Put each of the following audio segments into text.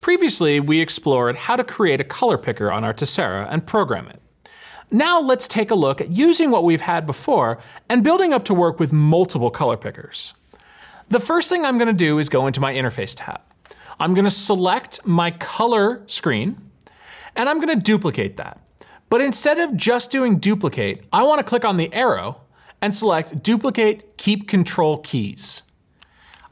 Previously, we explored how to create a color picker on our Tessera and program it. Now let's take a look at using what we've had before and building up to work with multiple color pickers. The first thing I'm gonna do is go into my interface tab. I'm gonna select my color screen and I'm gonna duplicate that. But instead of just doing duplicate, I wanna click on the arrow and select duplicate keep control keys.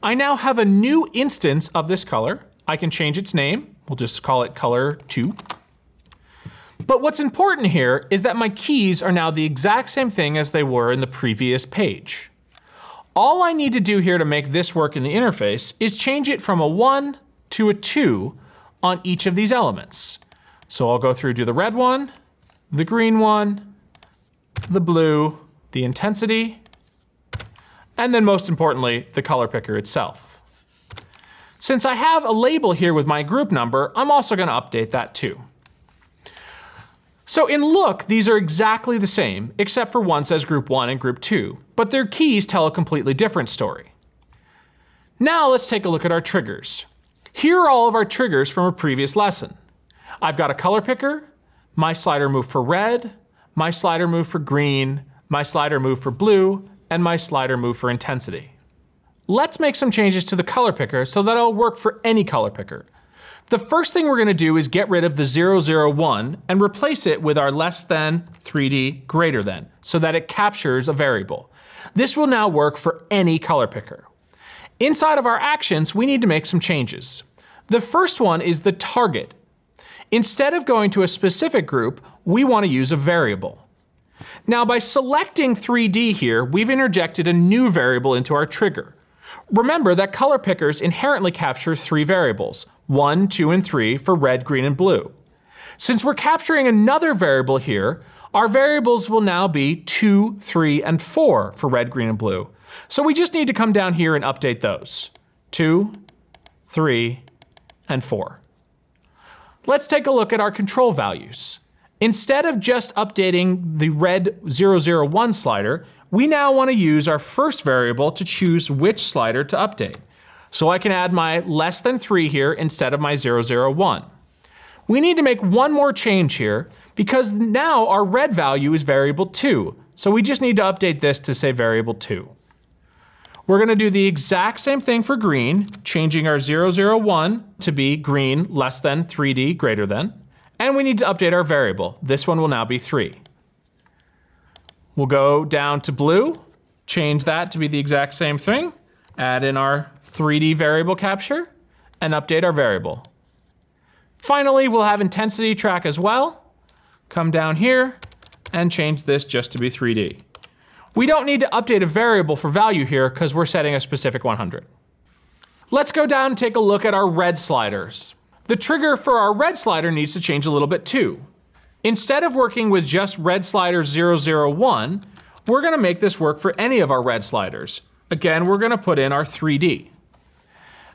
I now have a new instance of this color I can change its name. We'll just call it color 2. But what's important here is that my keys are now the exact same thing as they were in the previous page. All I need to do here to make this work in the interface is change it from a 1 to a 2 on each of these elements. So I'll go through do the red one, the green one, the blue, the intensity, and then most importantly, the color picker itself. Since I have a label here with my group number, I'm also gonna update that too. So in look, these are exactly the same, except for one says group one and group two, but their keys tell a completely different story. Now let's take a look at our triggers. Here are all of our triggers from a previous lesson. I've got a color picker, my slider move for red, my slider move for green, my slider move for blue, and my slider move for intensity. Let's make some changes to the color picker so that it'll work for any color picker. The first thing we're gonna do is get rid of the 001 and replace it with our less than 3D greater than so that it captures a variable. This will now work for any color picker. Inside of our actions, we need to make some changes. The first one is the target. Instead of going to a specific group, we wanna use a variable. Now by selecting 3D here, we've interjected a new variable into our trigger. Remember that color pickers inherently capture three variables, 1, 2, and 3 for red, green, and blue. Since we're capturing another variable here, our variables will now be 2, 3, and 4 for red, green, and blue. So we just need to come down here and update those. 2, 3, and 4. Let's take a look at our control values. Instead of just updating the red 001 slider, we now want to use our first variable to choose which slider to update. So I can add my less than 3 here instead of my 001. We need to make one more change here because now our red value is variable 2. So we just need to update this to say variable 2. We're going to do the exact same thing for green, changing our 001 to be green less than 3D greater than. And we need to update our variable. This one will now be 3. We'll go down to blue, change that to be the exact same thing, add in our 3D variable capture, and update our variable. Finally, we'll have intensity track as well. Come down here and change this just to be 3D. We don't need to update a variable for value here because we're setting a specific 100. Let's go down and take a look at our red sliders. The trigger for our red slider needs to change a little bit too. Instead of working with just red slider 001, we're gonna make this work for any of our red sliders. Again, we're gonna put in our 3D.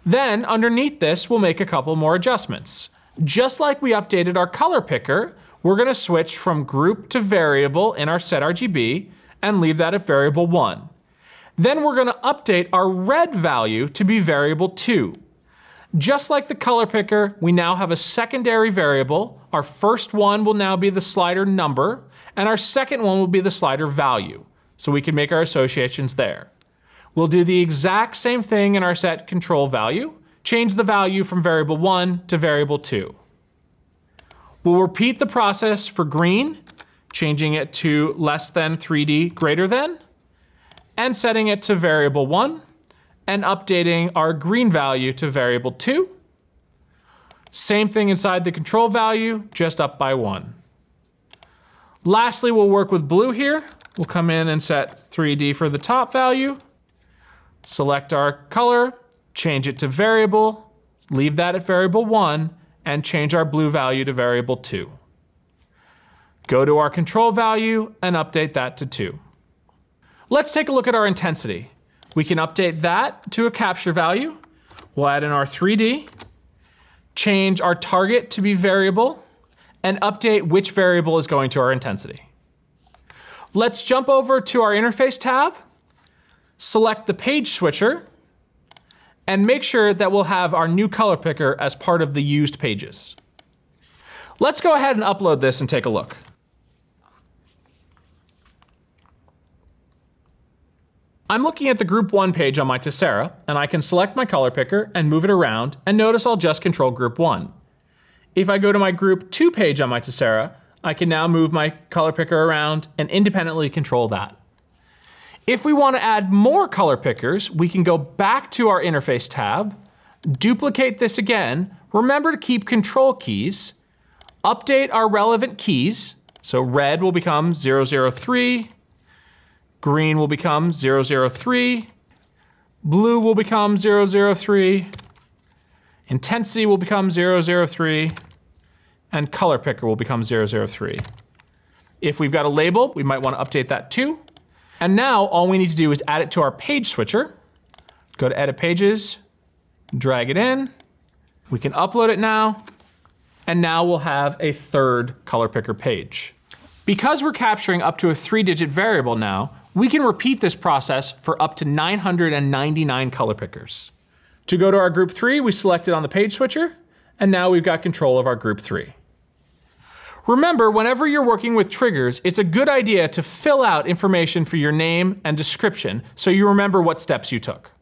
Then underneath this, we'll make a couple more adjustments. Just like we updated our color picker, we're gonna switch from group to variable in our set RGB and leave that at variable one. Then we're gonna update our red value to be variable two. Just like the color picker, we now have a secondary variable. Our first one will now be the slider number, and our second one will be the slider value. So we can make our associations there. We'll do the exact same thing in our set control value, change the value from variable one to variable two. We'll repeat the process for green, changing it to less than 3D greater than, and setting it to variable one, and updating our green value to variable 2. Same thing inside the control value, just up by 1. Lastly, we'll work with blue here. We'll come in and set 3D for the top value, select our color, change it to variable, leave that at variable 1, and change our blue value to variable 2. Go to our control value and update that to 2. Let's take a look at our intensity. We can update that to a capture value. We'll add in our 3D, change our target to be variable, and update which variable is going to our intensity. Let's jump over to our interface tab, select the page switcher, and make sure that we'll have our new color picker as part of the used pages. Let's go ahead and upload this and take a look. I'm looking at the group one page on my Tessera, and I can select my color picker and move it around, and notice I'll just control group one. If I go to my group two page on my Tessera, I can now move my color picker around and independently control that. If we want to add more color pickers, we can go back to our interface tab, duplicate this again, remember to keep control keys, update our relevant keys, so red will become 003, green will become 003, blue will become 003, intensity will become 003, and color picker will become 003. If we've got a label, we might want to update that too. And now all we need to do is add it to our page switcher. Go to edit pages, drag it in. We can upload it now. And now we'll have a third color picker page. Because we're capturing up to a three digit variable now, we can repeat this process for up to 999 color pickers. To go to our group three, we select it on the page switcher, and now we've got control of our group three. Remember, whenever you're working with triggers, it's a good idea to fill out information for your name and description so you remember what steps you took.